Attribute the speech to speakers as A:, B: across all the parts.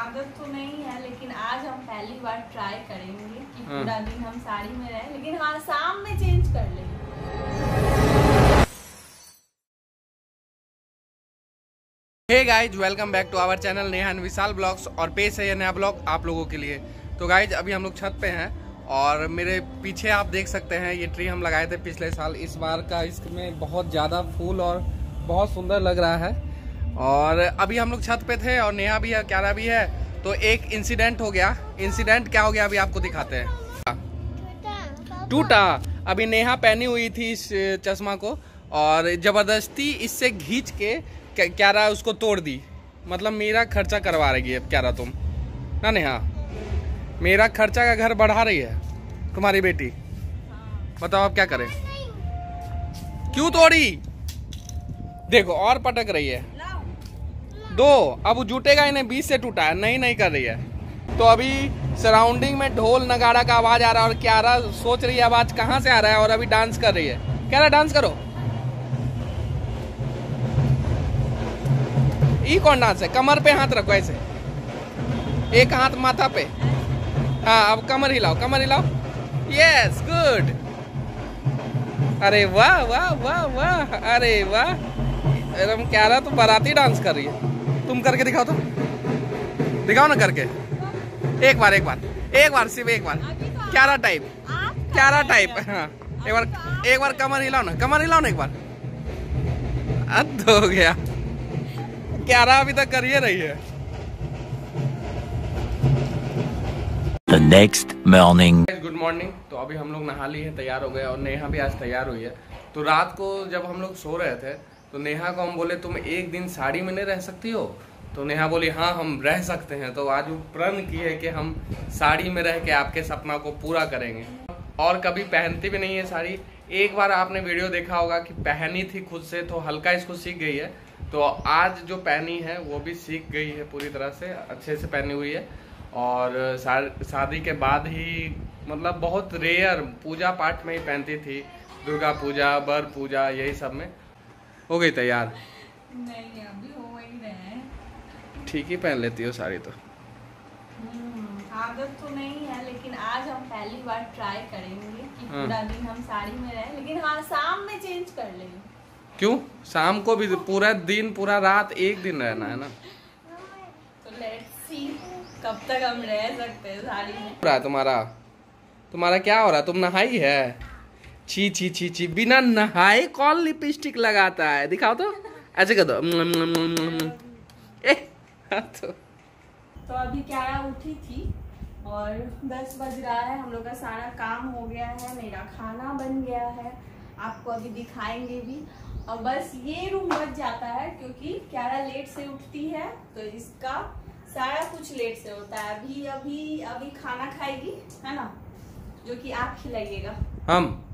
A: आदत तो नहीं है लेकिन आज हम पहली बार ट्राई करेंगे कि
B: हाँ।
A: पूरा दिन हम साड़ी में रहे लेकिन हाँ शाम में चेंज कर लेंगे
B: hey guys welcome back to our channel Neha and Vishal vlogs और पेश है ये नया ब्लॉग आप लोगों के लिए। तो गाइज़ अभी हम लोग छत पे हैं और मेरे पीछे आप देख सकते हैं ये ट्री हम लगाए थे पिछले साल। इस बार का इसमें बहुत ज़्यादा फूल और बहुत सुंदर लग रहा है। और अभी हम लोग छत पे थे और नेहा भी है, क्यारा भी है तो एक इंसिडेंट हो गया। इंसिडेंट क्या हो गया अभी आपको दिखाते हैं। टूटा। अभी नेहा पहनी हुई थी इस चश्मा को और ज़बरदस्ती इससे घींच के क्या- क्या उसको तोड़ दी। मतलब मेरा खर्चा करवा रही है क्यारा तुम। ना नेहा? मेरा खर्चा का घर बढ़ा रही है, तुम्हारी बेटी। बताओ आप क्या करें। क्यों तोड़ी? देखो, और पटक रही है। दो, अब वो जुटेगा ही नहीं बीच से टूटा है। नहीं नहीं कर रही है। तो अभी सराउंडिंग में ढोल नगाड़ा का आवाज़ आ रहा है और क्यारा सोच रही है आवाज़ कहाँ से आ रहा है? और अभी डांस कर रही है। क्यारा डांस करो। ई कौन डांस है? कमर पे हाथ रखो ऐसे। एक हाथ माथा पे। हाँ अब कमर हिलाओ कमर हिलाओ। यस गुड अरे वाह वाह वाह वाह। अरे वाह। एकदम क्यारा तो बाराती डांस कर रही है। तुम करके दिखाओ तो। दिखाओ ना करके। एक बार एक बार। एक बार सिर्फ़ एक बार। क्यारा टाइप क्यारा टाइप हाँ। एक बार एक बार कमर हिलाओ ना। कमर हिलाओ ना एक बार। अद हो गया। क्यारा अभी तक कर ही रही है।
C: The next morning.
B: Good morning तो अभी हम लोग नहा लिए हैं तैयार हो गए और नेहा भी आज तैयार हुई है। तो रात को जब हम लोग सो रहे थे तो नेहा को हम बोले, तुम एक दिन साड़ी में नहीं रह सकती हो? तो नेहा बोली हाँ हम रह सकते हैं। तो आज वो प्रण की है कि हम साड़ी में रह के आपके सपना को पूरा करेंगे। और कभी पहनती भी नहीं है साड़ी। एक बार आपने वीडियो देखा होगा कि पहनी थी खुद से तो हल्का इसको सीख गई है। तो आज जो पहनी है, वो भी सीख गई है पूरी तरह से, अच्छे से पहनी हुई है। और शादी के बाद ही मतलब बहुत रेयर पूजा पाठ में ही पहनती थी। दुर्गा पूजा, बर पूजा, यही सब में। हो गई तैयार?
A: नहीं अभी हो ही रहे हैं।
B: ठीक ही पहन लेती हो साड़ी तो।
A: हम्म, आदत तो नहीं है लेकिन आज हम पहली बार ट्राई करेंगे कि
B: हाँ।
A: पूरा दिन हम साड़ी में रहे। लेकिन हाँ शाम में चेंज कर लेंगे
B: क्यों? शाम को भी पूरा दिन पूरा रात एक दिन रहना है ना?
A: तो लेट्स सी कब तक हम रह सकते हैं साड़ी में।
B: हो है तुम्हारा? तुम्हारा क्या हो रहा है? तुम नहाई है? छी छी छी छी बिना नहाए कौन लिपस्टिक लगाता है? दिखाओ तो। ऐसे कर दो। ए, हाँ तो।
A: तो अभी क्यारा उठी थी और दस बज रहा है। हम लोग का सारा काम हो गया है। मेरा खाना बन गया है। आपको अभी दिखाएँगे भी। और बस ये रूम बच जाता है क्योंकि क्यारा लेट से उठती है। तो इसका सारा कुछ लेट से होता है। अभी अभी अभी खाना खाएगी है ना? जो कि आप खिलाइएगा।
B: हम?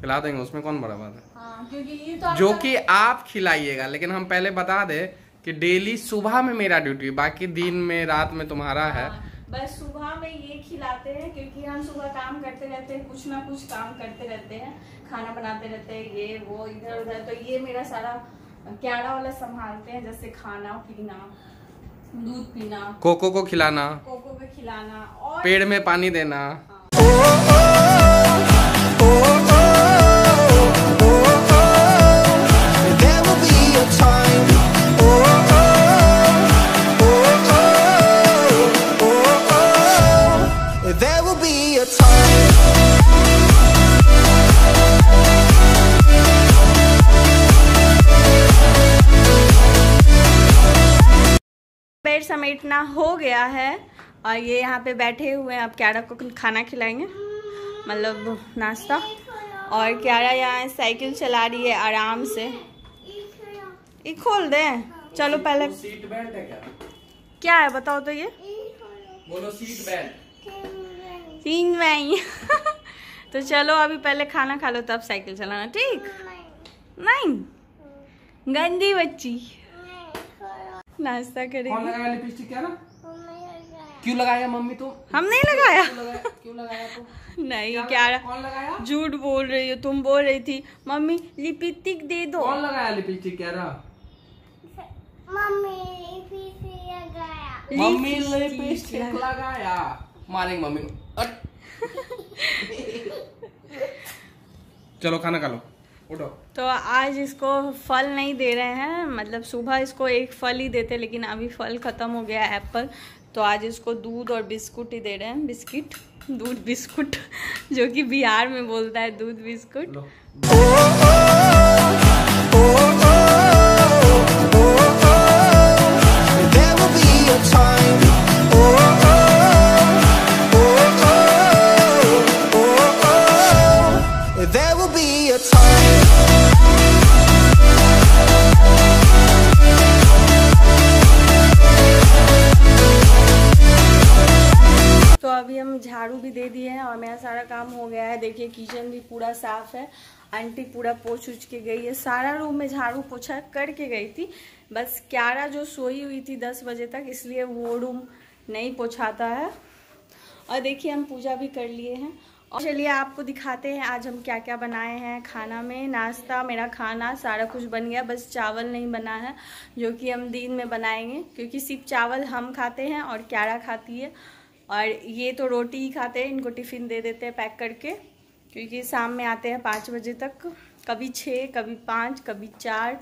B: खिला देंगे उसमें कौन बड़ा बात है?
A: हाँ क्योंकि ये तो
B: जो कि आप खिलाइएगा लेकिन हम पहले बता दे कि डेली सुबह में मेरा ड्यूटी बाकी दिन में रात में तुम्हारा है।
A: हाँ, बस सुबह में ये खिलाते हैं क्योंकि हम सुबह काम करते रहते हैं कुछ ना कुछ काम करते रहते हैं खाना बनाते रहते हैं ये वो इधर उधर तो ये मेरा सारा क्यारा वाला संभालते हैं जैसे खाना पीना दूध पीना
B: कोको को खिलाना
A: कोको को खिलाना और
B: पेड़ में पानी देना।
D: There
A: समेटना हो गया है। और ये यहाँ पे बैठे हुए हैं। अब क्यारा को खाना खिलाएँगे। मतलब नाश्ता। और क्यारा यहाँ साइकिल चला रही है आराम से। ये खोल दे। चलो पहले।
B: सीट बेल्ट है क्या?
A: क्या है बताओ तो ये।
B: बोलो सीट बेल्ट।
A: तीन में तो चलो अभी पहले खाना खा लो तब साइकिल चलाना। ठीक? नहीं। गंदी बच्ची। नाश्ता करेंगे।
B: कौन लगाया लिपस्टिक क्या ना? क्यों लगाया मम्मी तुम?
A: हम नहीं लगाया।
B: क्यों लगाया? क्यों लगाया तुम?
A: नहीं क्या
B: कौन लगाया?
A: झूठ बोल रही हो तुम बोल रही थी मम्मी लिपस्टिक दे दो।
B: कौन लगाया लिपस्टिक कह रहा?
E: मम्मी
B: लिपस्टिक लगाया। मारेंगे मम्मी को। चलो खाना खा लो। उठो
A: तो आज इसको फल नहीं दे रहे हैं मतलब सुबह इसको एक फल ही देते लेकिन अभी फल ख़त्म हो गया एप्पल तो आज इसको दूध और बिस्कुट ही दे रहे हैं बिस्किट दूध बिस्कुट जो कि बिहार में बोलता है दूध बिस्कुट किचन भी पूरा साफ़ है, आंटी पूरा पोछ उछ के गई है, सारा रूम में झाड़ू पोछा करके गई थी, बस क्यारा जो सोई हुई थी दस बजे तक, इसलिए वो रूम नहीं पोछाता है। और देखिए हम पूजा भी कर लिए हैं। और चलिए आपको दिखाते हैं आज हम क्या क्या बनाए हैं खाना में। नाश्ता, मेरा खाना, सारा कुछ बन गया, बस चावल नहीं बना है, जो कि हम दिन में बनाएँगे, क्योंकि सिर्फ़ चावल हम खाते हैं और क्यारा खाती है। और ये तो रोटी ही खाते हैं, इनको टिफ़िन दे देते हैं पैक करके। क्योंकि शाम में आते हैं पाँच बजे तक, कभी छः, कभी पाँच, कभी चार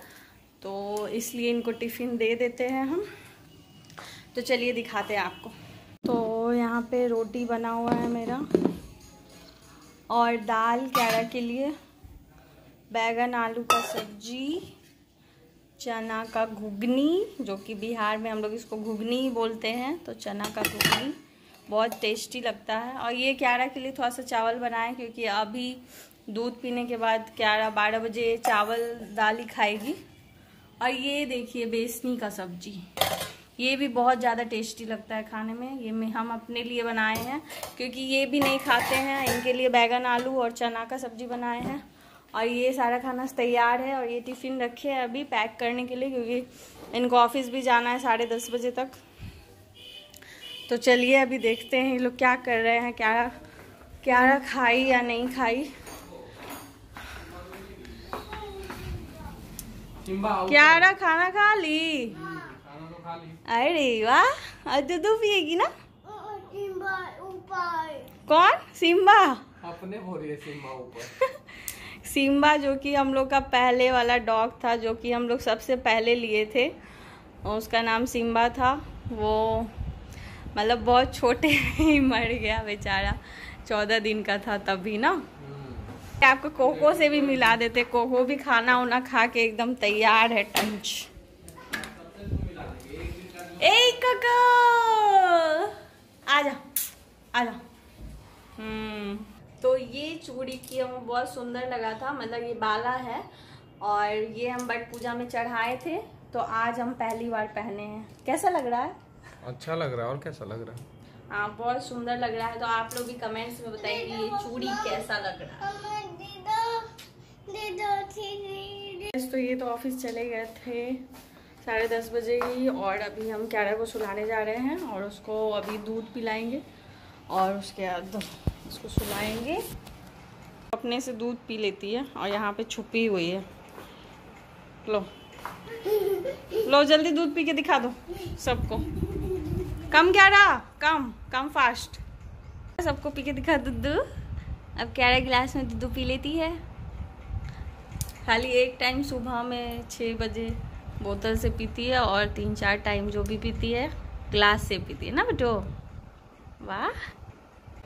A: तो इसलिए इनको टिफ़िन दे देते हैं हम। तो चलिए दिखाते हैं आपको। तो यहाँ पे रोटी बना हुआ है मेरा और दाल क्यारा के लिए, बैगन, आलू का सब्ज़ी, चना का घुगनी, जो कि बिहार में हम लोग इसको घुगनी ही बोलते हैं तो चना का घुगनी। बहुत टेस्टी लगता है। और ये क्यारा के लिए थोड़ा सा चावल बनाए, क्योंकि अभी दूध पीने के बाद क्यारा बारह बजे चावल दाल ही खाएगी। और ये देखिए, बेसनी का सब्ज़ी। ये भी बहुत ज़्यादा टेस्टी लगता है खाने में। ये मैं हम अपने लिए बनाए हैं, क्योंकि ये भी नहीं खाते हैं। इनके लिए बैगन आलू और चना का सब्ज़ी बनाए हैं। और ये सारा खाना तैयार है, और ये टिफ़िन रखे हैं अभी पैक करने के लिए, क्योंकि इनको ऑफ़िस भी जाना है साढ़े दस बजे तक। तो चलिए अभी देखते हैं ये लोग क्या कर रहे हैं क्या क्या खाई या नहीं खाई। क्यारा खाना खा ली?
B: तो
A: अरे वाह और दूध पिएगी ना? कौन? सिम्बा?
B: अपने हो रही है सिम्बा ऊपर।
A: सिम्बा जो कि हम लोग का पहले वाला डॉग था जो कि हम लोग सबसे पहले लिए थे। उसका नाम सिम्बा था वो मतलब बहुत छोटे में ही मर गया बेचारा। चौदह दिन का था तभी ना। आपको कोको से भी मिला देते? कोको भी खाना उना खा के एकदम तैयार है टंच। ए काका! आजा आजा हम्म। तो ये चूड़ी की हमें बहुत सुंदर लगा था मतलब ये बाला है। और ये हम बट पूजा में चढ़ाए थे तो आज हम पहली बार पहने हैं। कैसा लग रहा है?
B: अच्छा लग रहा है और कैसा लग रहा है?
A: हाँ बहुत सुंदर लग रहा है तो आप लोग भी कमेंट्स में बताइए कि ये चूड़ी कैसा लग रहा है। तो ये तो ऑफ़िस चले गए थे साढ़े दस बजे ही और अभी हम क्यारा को सुलाने जा रहे हैं और उसको अभी दूध पिलाएँगे और उसके बाद उसको सुलाएँगे। अपने से दूध पी लेती है और यहाँ पे छुपी हुई है। लो। लो जल्दी दूध पी के दिखा दो सबको। कम क्या रहा? कम कम फास्ट सबको पी के दिखा दूध अब क्यारा गिलास में? दूध पी लेती है। खाली एक टाइम सुबह में छः बजे बोतल से पीती है और तीन चार टाइम जो भी पीती है ग्लास से पीती है ना बेटो? वाह।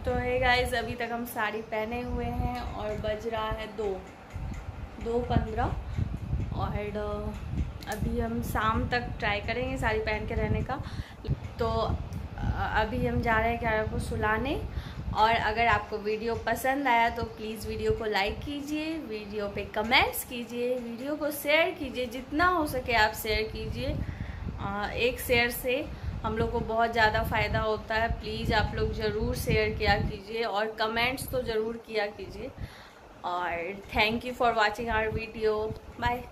A: तो है गाइज़ अभी तक हम साड़ी पहने हुए हैं और बज रहा है दो। दो पंद्रह और अ, अभी हम शाम तक ट्राई करेंगे साड़ी पहन के रहने का। तो अभी हम जा रहे हैं क्यारा को सुलाने। और अगर आपको वीडियो पसंद आया तो प्लीज़ वीडियो को लाइक कीजिए, वीडियो पे कमेंट्स कीजिए, वीडियो को शेयर कीजिए, जितना हो सके आप शेयर कीजिए। एक शेयर से हम लोग को बहुत ज़्यादा फ़ायदा होता है। प्लीज़ आप लोग ज़रूर शेयर किया कीजिए और कमेंट्स तो ज़रूर किया कीजिए। और thank you for watching our video bye